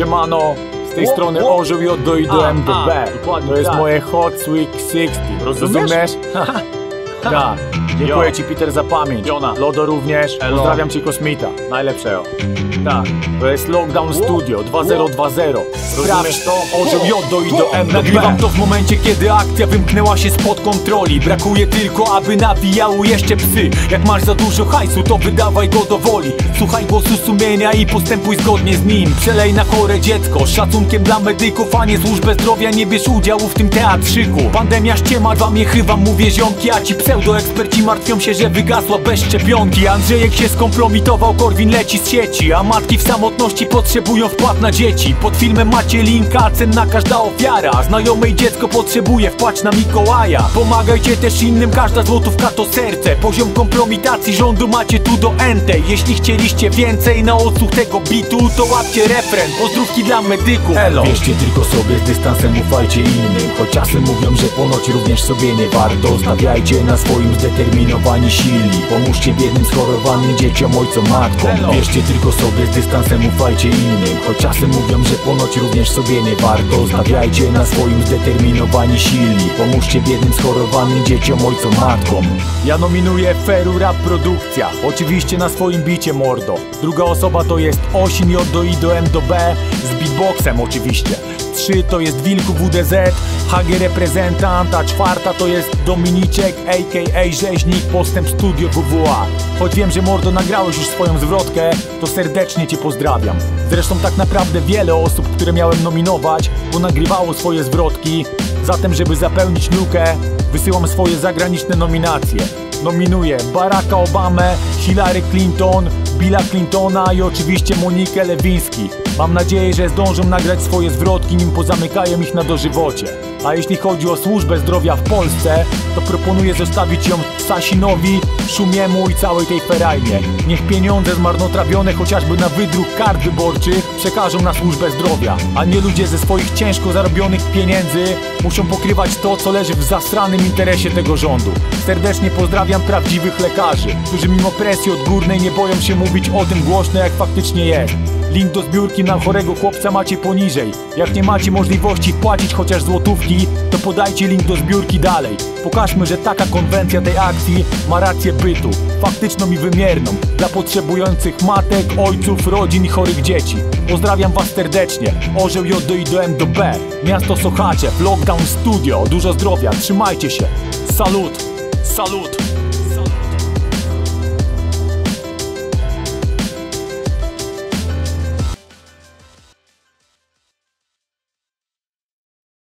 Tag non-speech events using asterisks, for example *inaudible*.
Siemano, z tej strony. Orzeł J do I do B. To jest tak. moje Hot Sweet 60. Rozumiesz? Rozumiesz? *laughs* Tak. Dziękuję. Ci Peter za pamięć. Jona. Lodo również. Elo. Pozdrawiam Cię Kosmita. Najlepszego. Tak. To jest Lockdown Studio 2020. Sprawdź to. J do I do M Nagrywam to w momencie, kiedy akcja wymknęła się spod kontroli Brakuje tylko, aby nawijały jeszcze psy Jak masz za dużo hajsu, to wydawaj go do woli Słuchaj głosu sumienia i postępuj zgodnie z nim Przelej na chore dziecko, szacunkiem dla medyków A nie służbę zdrowia, nie bierz udziału w tym teatrzyku Pandemia ściema, wam je wam mówię ziomki A ci pseudoeksperci martwią się, że wygasła bez szczepionki. Andrzejek się skompromitował, Korwin leci z sieci. A matki w samotności potrzebują wpłat na dzieci. Pod filmem macie linka, cenna każda ofiara. Znajome i dziecko potrzebuje wpłać na Mikołaja. Pomagajcie też innym, każda złotówka to serce. Poziom kompromitacji rządu macie tu do entej Jeśli chcieliście więcej na odsłuch tego bitu To łapcie refren, pozdrówki dla medyków. Elo. Wierzcie tylko sobie, z dystansem ufajcie innym. Choć czasem mówią, że ponoć również sobie nie warto. Stawiajcie na swoim zdeterminowani silni. Pomóżcie biednym, schorowanym dzieciom, ojcom, matkom. Wierzcie tylko sobie, z dystansem ufajcie innym. Choć czasem mówią, że ponoć również sobie nie warto. Stawiajcie na swoim zdeterminowani silni. Pomóżcie biednym, schorowanym dzieciom, ojcom, matkom. Ja nominuję Feru Rap Produkcja. Oczywiście na swoim bicie mordo. Druga osoba to jest Osin J do I do M do B Z beatboxem oczywiście 3 to jest Wilku WDZ, HG reprezentant, a czwarta to jest Dominiczek, a.k.a. Rzeźnik, Postęp Studio WWA. Choć wiem, że Mordo nagrałeś już swoją zwrotkę, to serdecznie Cię pozdrawiam. Zresztą tak naprawdę wiele osób, które miałem nominować, ponagrywało swoje zwrotki, zatem żeby zapełnić lukę, wysyłam swoje zagraniczne nominacje. Nominuję Baracka Obamę, Hillary Clinton, Billa Clintona i oczywiście Monikę Lewiński. Mam nadzieję, że zdążą nagrać swoje zwrotki, nim pozamykają ich na dożywocie. A jeśli chodzi o służbę zdrowia w Polsce, to proponuję zostawić ją Sasinowi, Szumiemu i całej tej ferajnie. Niech pieniądze zmarnotrawione chociażby na wydruk kart wyborczych przekażą na służbę zdrowia, a nie ludzie ze swoich ciężko zarobionych pieniędzy muszą pokrywać to, co leży w zasranym interesie tego rządu. Serdecznie pozdrawiam prawdziwych lekarzy, którzy mimo presji odgórnej nie boją się mówić o tym głośno, jak faktycznie jest. Link do zbiórki na chorego chłopca macie poniżej. Jak nie macie możliwości wpłacić chociaż złotówki, to podajcie link do zbiórki dalej. Pokażmy, że taka konwencja tej akcji ma rację bytu, faktyczną i wymierną, dla potrzebujących matek, ojców, rodzin i chorych dzieci. Pozdrawiam Was serdecznie. Orzeł J do I do M do B. Miasto Sochaczew, Lockdown Studio. Dużo zdrowia, trzymajcie się. Salut, salut.